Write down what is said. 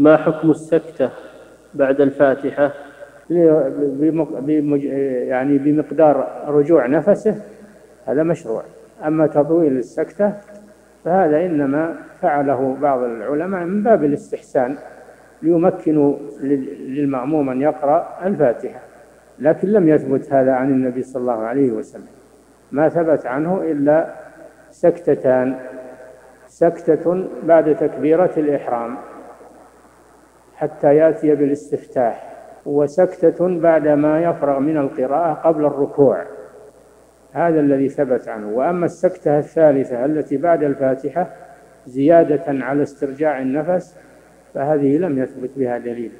ما حكم السكتة بعد الفاتحة؟ يعني بمقدار رجوع نفسه هذا مشروع. أما تطويل السكتة فهذا إنما فعله بعض العلماء من باب الاستحسان ليمكنوا للمأموم أن يقرأ الفاتحة لكن لم يثبت هذا عن النبي صلى الله عليه وسلم. ما ثبت عنه إلا سكتتان. سكتة بعد تكبيرة الإحرام. حتى يأتي بالاستفتاح. وسكتة بعد ما يفرغ من القراءة قبل الركوع. هذا الذي ثبت عنه. وأما السكتة الثالثة التي بعد الفاتحة زيادة على استرجاع النفس فهذه لم يثبت بها دليل.